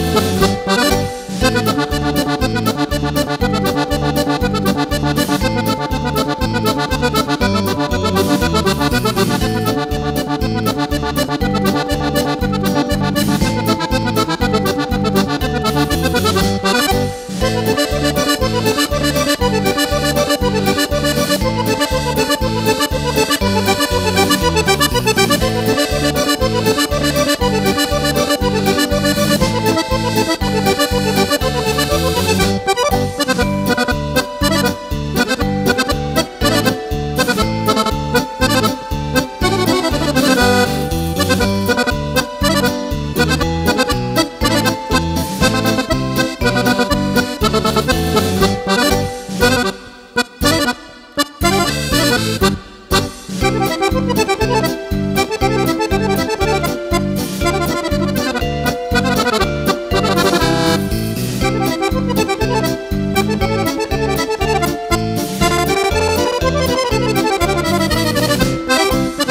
Oh,